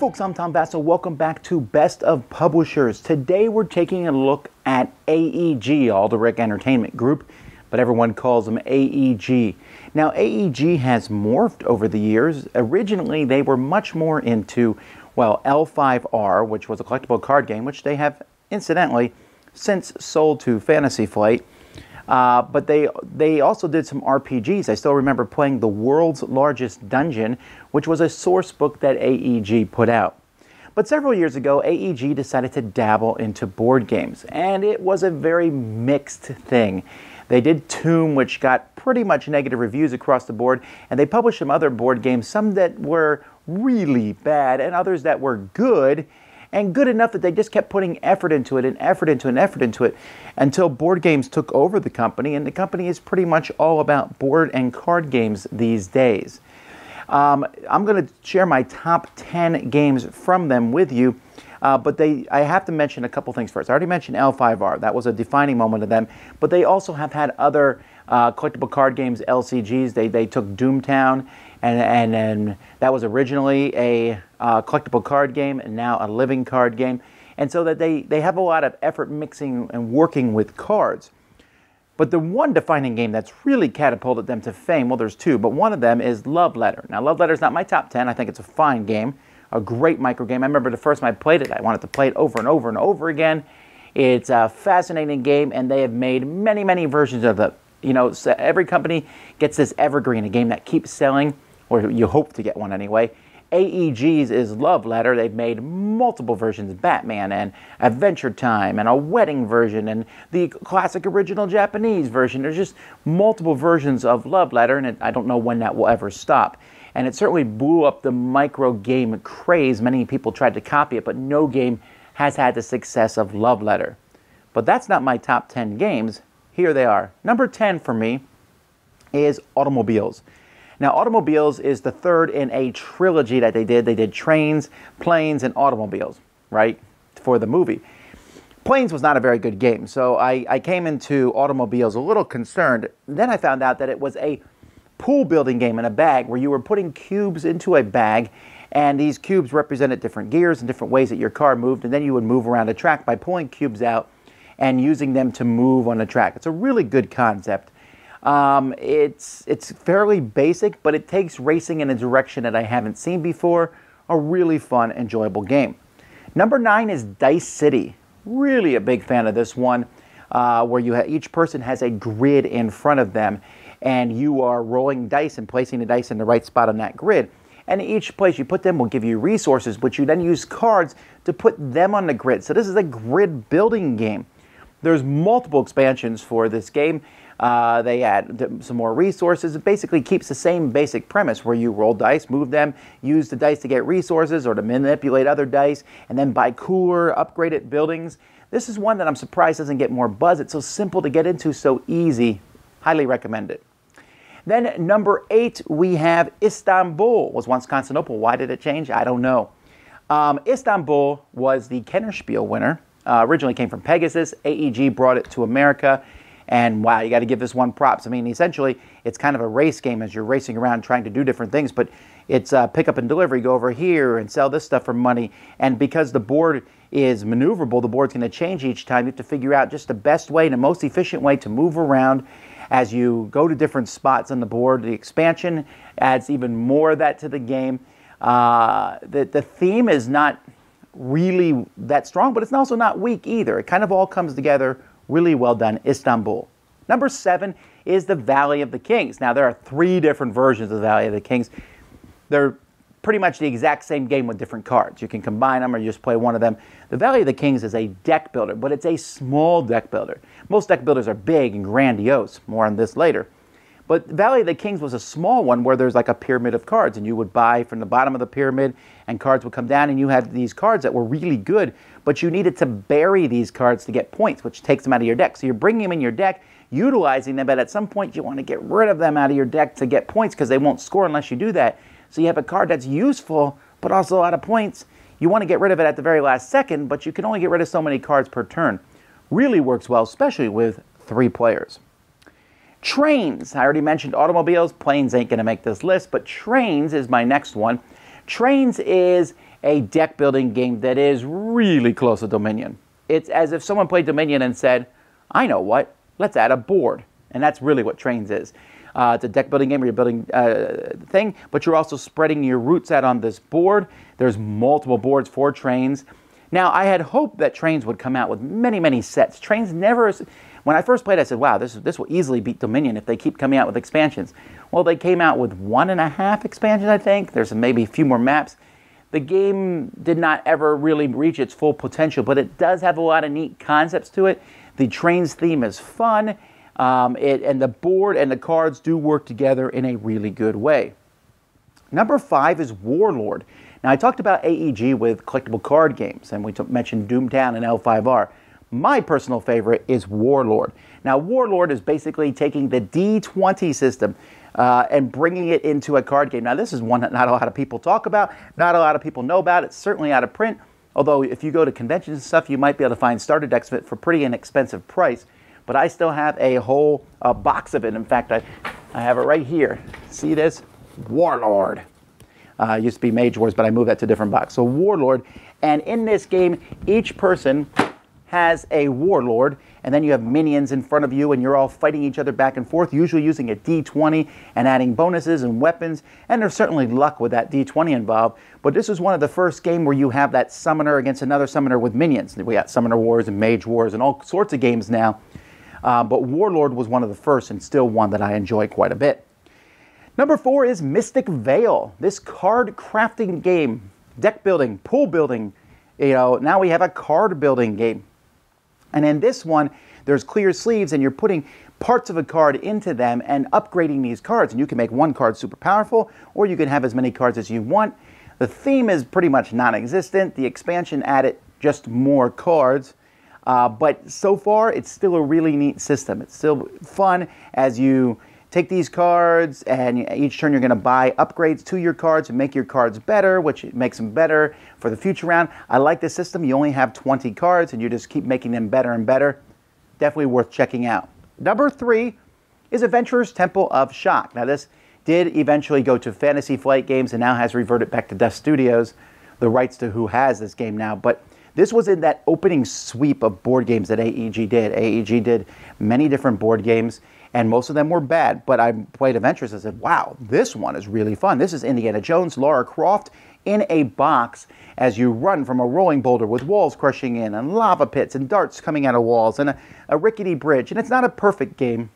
folks, I'm Tom Vasel. Welcome back to Best of Publishers. Today we're taking a look at AEG, Alderac Entertainment Group, but everyone calls them AEG. Now, AEG has morphed over the years. Originally, they were much more into, well, L5R, which was a collectible card game, which they have, incidentally, since sold to Fantasy Flight. Uh, but they they also did some RPGs. I still remember playing the world's largest dungeon, which was a source book that AEG put out. But several years ago, AEG decided to dabble into board games, and it was a very mixed thing. They did Tomb, which got pretty much negative reviews across the board, and they published some other board games, some that were really bad, and others that were good and good enough that they just kept putting effort into it and effort into it and effort into it until board games took over the company, and the company is pretty much all about board and card games these days. Um, I'm going to share my top 10 games from them with you. Uh, but they, I have to mention a couple things first. I already mentioned L5R. That was a defining moment of them. But they also have had other uh, collectible card games, LCGs. They, they took Doomtown and, and, and that was originally a uh, collectible card game and now a living card game. And so that they, they have a lot of effort mixing and working with cards. But the one defining game that's really catapulted them to fame, well, there's two, but one of them is Love Letter. Now, Love Letter is not my top 10. I think it's a fine game, a great micro game. I remember the first time I played it, I wanted to play it over and over and over again. It's a fascinating game, and they have made many, many versions of it. You know, every company gets this evergreen, a game that keeps selling or you hope to get one anyway. AEG's is Love Letter. They've made multiple versions Batman and Adventure Time and a wedding version and the classic original Japanese version. There's just multiple versions of Love Letter, and it, I don't know when that will ever stop. And it certainly blew up the micro game craze. Many people tried to copy it, but no game has had the success of Love Letter. But that's not my top 10 games. Here they are. Number 10 for me is Automobiles. Now, Automobiles is the third in a trilogy that they did. They did Trains, Planes, and Automobiles, right, for the movie. Planes was not a very good game, so I, I came into Automobiles a little concerned. Then I found out that it was a pool building game in a bag where you were putting cubes into a bag and these cubes represented different gears and different ways that your car moved and then you would move around a track by pulling cubes out and using them to move on a track. It's a really good concept. Um, it's, it's fairly basic, but it takes racing in a direction that I haven't seen before. A really fun, enjoyable game. Number nine is Dice City. Really a big fan of this one, uh, where you each person has a grid in front of them, and you are rolling dice and placing the dice in the right spot on that grid. And each place you put them will give you resources, which you then use cards to put them on the grid. So this is a grid building game. There's multiple expansions for this game. Uh, they add some more resources. It basically keeps the same basic premise where you roll dice, move them, use the dice to get resources or to manipulate other dice, and then buy cooler, upgraded buildings. This is one that I'm surprised doesn't get more buzz. It's so simple to get into, so easy. Highly recommend it. Then number eight, we have Istanbul. Was once Constantinople. Why did it change? I don't know. Um, Istanbul was the Kennerspiel winner. Uh, originally came from Pegasus. AEG brought it to America. And wow, you got to give this one props. I mean, essentially, it's kind of a race game as you're racing around trying to do different things, but it's uh, pick up and delivery, go over here and sell this stuff for money. And because the board is maneuverable, the board's going to change each time. You have to figure out just the best way and the most efficient way to move around as you go to different spots on the board. The expansion adds even more of that to the game. Uh, the, the theme is not really that strong, but it's also not weak either. It kind of all comes together Really well done, Istanbul. Number seven is the Valley of the Kings. Now, there are three different versions of the Valley of the Kings. They're pretty much the exact same game with different cards. You can combine them or you just play one of them. The Valley of the Kings is a deck builder, but it's a small deck builder. Most deck builders are big and grandiose. More on this later. But Valley of the Kings was a small one where there's like a pyramid of cards, and you would buy from the bottom of the pyramid, and cards would come down, and you had these cards that were really good, but you needed to bury these cards to get points, which takes them out of your deck. So you're bringing them in your deck, utilizing them, but at some point you want to get rid of them out of your deck to get points because they won't score unless you do that. So you have a card that's useful, but also lot of points. You want to get rid of it at the very last second, but you can only get rid of so many cards per turn. Really works well, especially with three players. Trains. I already mentioned automobiles. Planes ain't going to make this list, but trains is my next one. Trains is a deck building game that is really close to Dominion. It's as if someone played Dominion and said, I know what, let's add a board. And that's really what Trains is. Uh, it's a deck building game where you're building uh, thing, but you're also spreading your roots out on this board. There's multiple boards for Trains. Now, I had hoped that Trains would come out with many, many sets. Trains never, when I first played, I said, wow, this, this will easily beat Dominion if they keep coming out with expansions. Well, they came out with one and a half expansions, I think. There's maybe a few more maps. The game did not ever really reach its full potential, but it does have a lot of neat concepts to it. The Trains theme is fun, um, it, and the board and the cards do work together in a really good way. Number five is Warlord. Now, I talked about AEG with collectible card games, and we mentioned Doomtown and L5R. My personal favorite is Warlord. Now, Warlord is basically taking the D20 system uh, and bringing it into a card game. Now, this is one that not a lot of people talk about, not a lot of people know about. It's certainly out of print, although if you go to conventions and stuff, you might be able to find starter decks of it for pretty inexpensive price. But I still have a whole uh, box of it. In fact, I, I have it right here. See this? Warlord. Uh, used to be Mage Wars, but I moved that to a different box. So Warlord, and in this game, each person has a Warlord, and then you have minions in front of you, and you're all fighting each other back and forth, usually using a D20 and adding bonuses and weapons. And there's certainly luck with that D20 involved. But this is one of the first game where you have that summoner against another summoner with minions. We got Summoner Wars and Mage Wars and all sorts of games now. Uh, but Warlord was one of the first, and still one that I enjoy quite a bit. Number four is Mystic Vale. This card crafting game, deck building, pool building. You know, now we have a card building game. And in this one, there's clear sleeves and you're putting parts of a card into them and upgrading these cards. And you can make one card super powerful, or you can have as many cards as you want. The theme is pretty much non-existent. The expansion added just more cards. Uh, but so far, it's still a really neat system. It's still fun as you take these cards and each turn you're going to buy upgrades to your cards and make your cards better, which makes them better for the future round. I like this system. You only have 20 cards and you just keep making them better and better. Definitely worth checking out. Number three is Adventurers Temple of Chac. Now this did eventually go to Fantasy Flight Games and now has reverted back to Dust Studios, the rights to who has this game now. But this was in that opening sweep of board games that AEG did. AEG did many different board games and most of them were bad. But I played Adventures and said, wow, this one is really fun. This is Indiana Jones, Laura Croft in a box as you run from a rolling boulder with walls crushing in and lava pits and darts coming out of walls and a, a rickety bridge. And it's not a perfect game.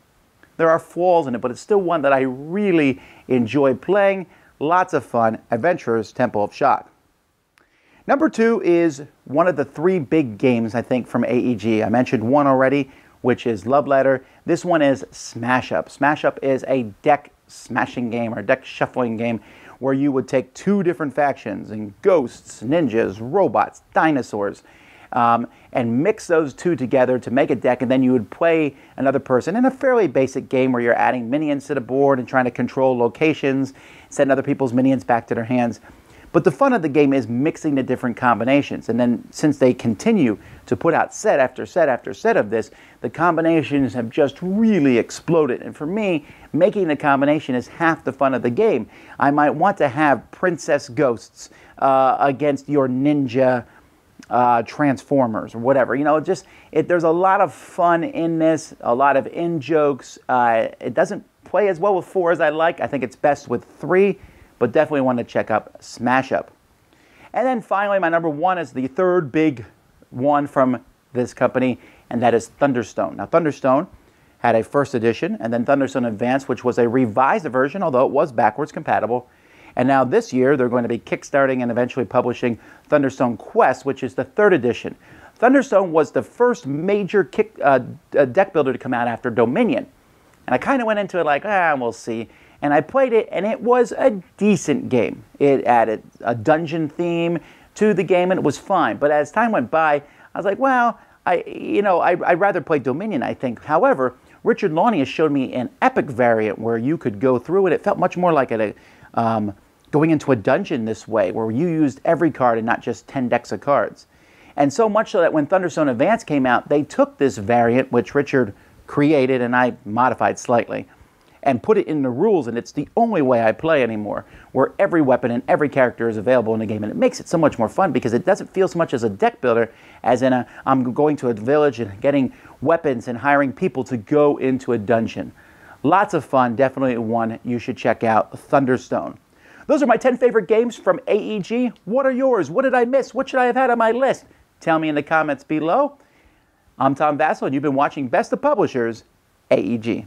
There are flaws in it, but it's still one that I really enjoy playing. Lots of fun. Adventurers Temple of Chac. Number two is one of the three big games, I think, from AEG. I mentioned one already, which is Love Letter. This one is Smash Up. Smash Up is a deck smashing game or deck shuffling game where you would take two different factions and ghosts, ninjas, robots, dinosaurs, um, and mix those two together to make a deck, and then you would play another person in a fairly basic game where you're adding minions to the board and trying to control locations, send other people's minions back to their hands. But the fun of the game is mixing the different combinations. And then since they continue to put out set after set after set of this, the combinations have just really exploded. And for me, making the combination is half the fun of the game. I might want to have princess ghosts uh, against your ninja uh, transformers or whatever. You know, just it, there's a lot of fun in this, a lot of in jokes. Uh, it doesn't play as well with four as I like. I think it's best with three but definitely want to check out Smash Up. And then finally, my number one is the third big one from this company, and that is Thunderstone. Now, Thunderstone had a first edition, and then Thunderstone Advanced, which was a revised version, although it was backwards compatible. And now this year, they're going to be kickstarting and eventually publishing Thunderstone Quest, which is the third edition. Thunderstone was the first major kick, uh, deck builder to come out after Dominion. And I kind of went into it like, ah, we'll see and I played it, and it was a decent game. It added a dungeon theme to the game, and it was fine. But as time went by, I was like, well, I, you know, I, would rather play Dominion, I think. However, Richard Launius showed me an epic variant where you could go through it. It felt much more like a, um, going into a dungeon this way, where you used every card and not just 10 decks of cards. And so much so that when Thunderstone Advance came out, they took this variant, which Richard created and I modified slightly, and put it in the rules, and it's the only way I play anymore, where every weapon and every character is available in the game, and it makes it so much more fun because it doesn't feel so much as a deck builder as in a I'm going to a village and getting weapons and hiring people to go into a dungeon. Lots of fun, definitely one you should check out, Thunderstone. Those are my 10 favorite games from AEG. What are yours? What did I miss? What should I have had on my list? Tell me in the comments below. I'm Tom Vasel, and you've been watching Best of Publishers, AEG.